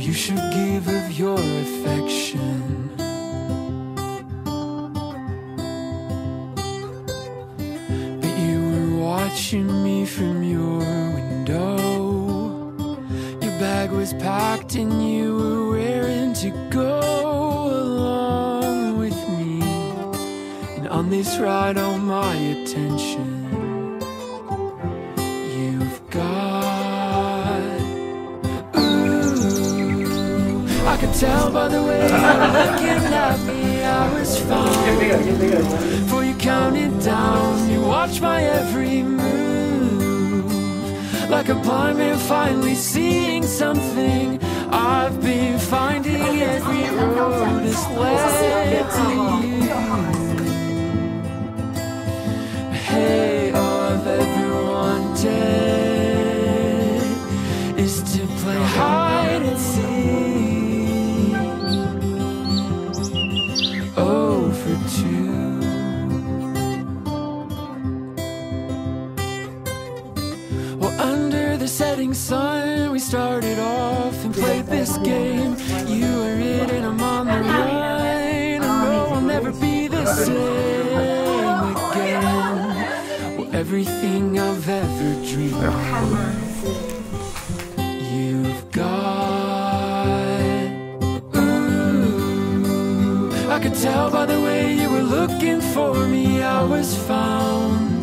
you should give of your affection. But you were watching me from your window. Your bag was packed and you were raring to go along with me. And on this ride, all my attention tell by the way you were looking at me, I was fine. For you counted down, you watch my every move. Like a blind man finally seeing something. I've been finding every road has led to you. The setting sun, we started off and played this game. You were it and I'm on the run. I know I'll never be the same again. Well, everything I've ever dreamed, you've got. Ooh, I could tell by the way you were looking for me, I was found.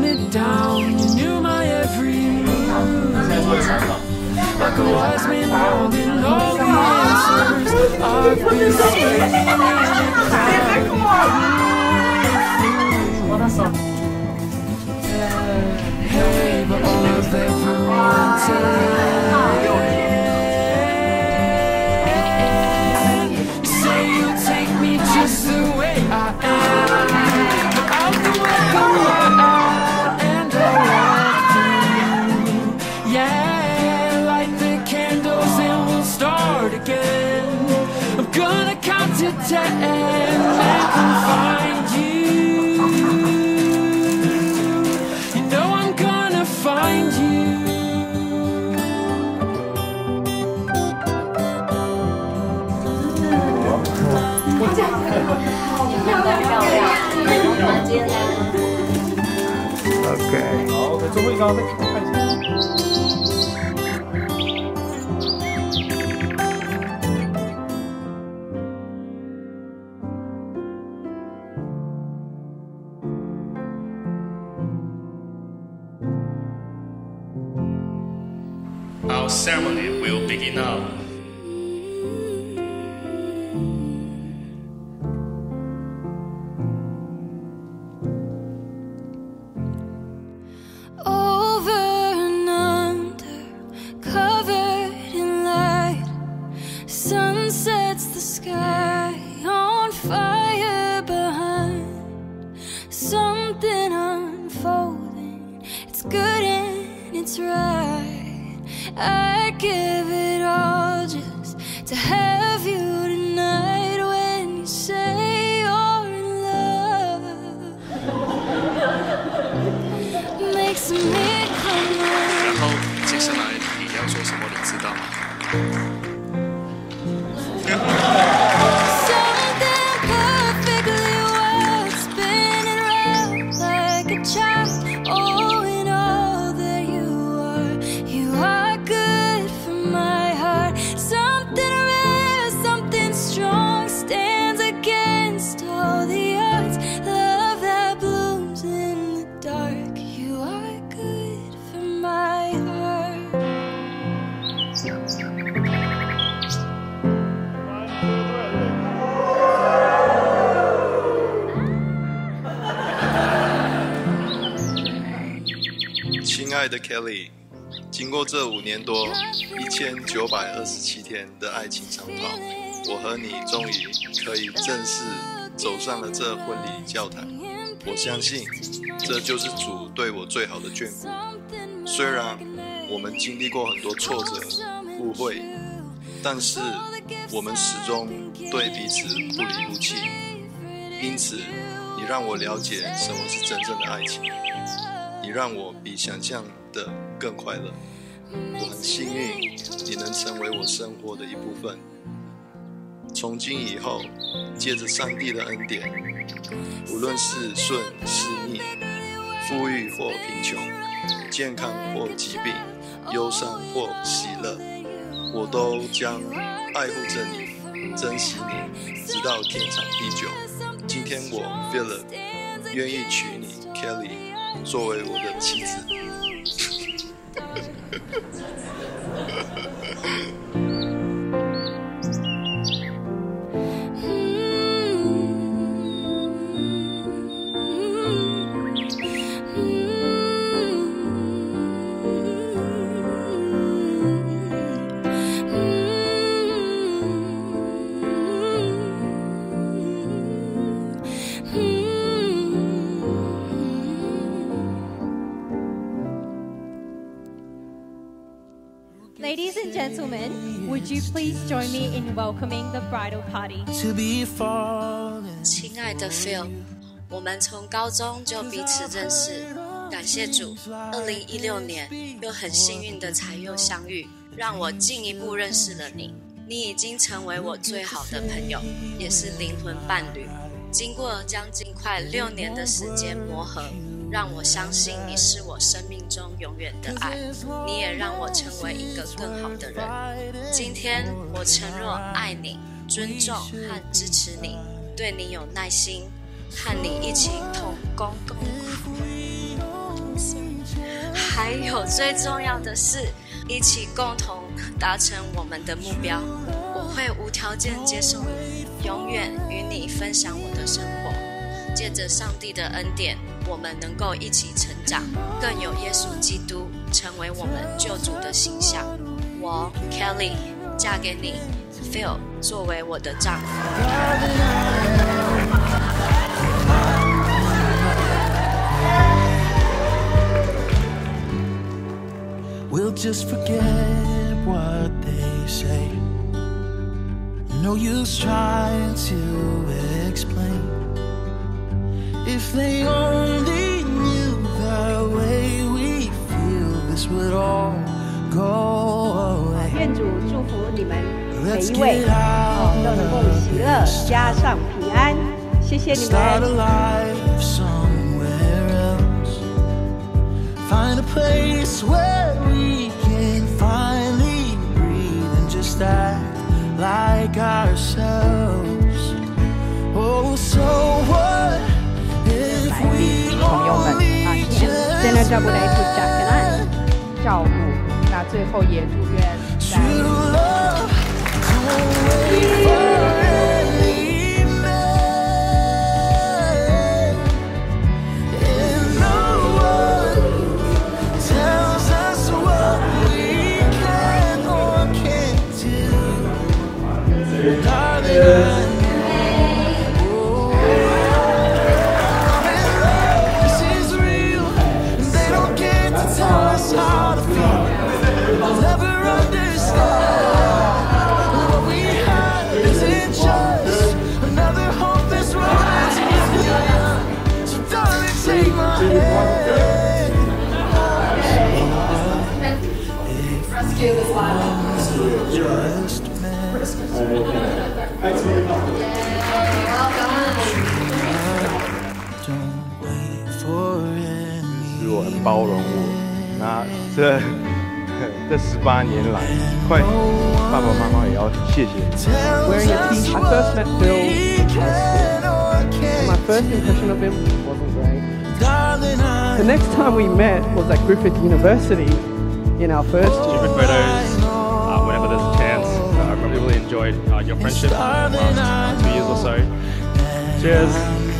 You down, you knew my every move. Like a wise man holding all the answers. I've been swaying Hey, find you. 好，再最后一张再看一下。「 Will give it all just to have you tonight when you say you're in love. Makes me come on. 然后接下来你要做什么，你知道吗？ 爱的 Kelly，经过这五年多、一千九百二十七天的爱情长跑，我和你终于可以正式走上了这婚礼教堂。我相信，这就是主对我最好的眷顾。虽然我们经历过很多挫折、误会，但是我们始终对彼此不离不弃。因此，你让我了解什么是真正的爱情。你让我比想象的更快乐。我很幸运，你能成为我生活的一部分。从今以后，借着上帝的恩典，无论是顺是逆，富裕或贫穷，健康或疾病，忧伤或喜乐，我都将爱护着你，珍惜你，直到天长地久。今天我 Philip 愿意娶你 Kelly 作为我的妻子。Ladies and gentlemen, would you please join me in welcoming the bridal party? to be falling. 亲爱的 Phil，我们从高中就彼此认识，感谢主，二零一六年又很幸运的才又相遇，让我进一步认识了你。你已经成为我最好的朋友，也是灵魂伴侣。经过将近快六年的时间磨合，让我相信你是我生命中永远的爱，你也让我成为一个更好的人。今天我承诺爱你、尊重和支持你，对你有耐心，和你一起同甘共苦。还有最重要的是，一起共同达成我们的目标。我会无条件接受你，永远与你分享我的生活。借着上帝的恩典，我们能够一起成长，更有耶稣基督成为我们救主的形象。我 Kelly 嫁给你，Phil 作为我的丈夫。 We'll just forget what they say. No use trying to explain. If they only would all go away. 愿主祝福你们每一位哦，都能够喜乐加上平安。谢谢你 Start a 们。 life somewhere else. Find a place where we can finally breathe and just act like ourselves. Oh, so what if 来 we 朋友们 only 啊， 照顾，那最后也祝愿在。met. Don't wait for 是我很包容我。那这这十八年来，快爸爸妈妈也要谢谢你。 wearing a t-shirt. I first met Phil in high school. My first impression of him wasn't great. The next time we met was at Griffith University in our first year. enjoyed uh, your friendship the last two years or so. Cheers.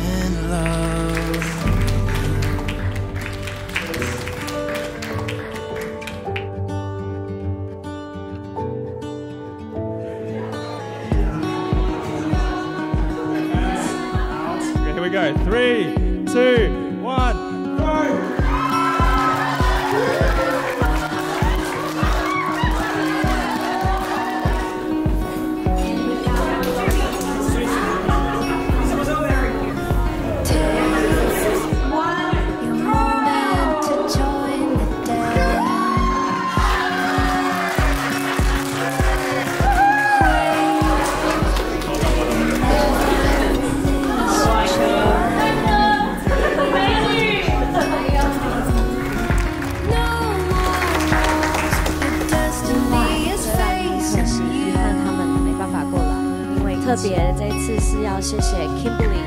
要谢谢 Kimberly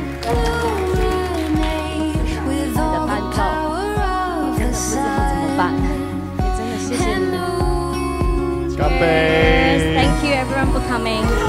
你的伴奏，真的不知道怎么办，也真的谢谢你们。干杯 Cheers. Thank you everyone for coming.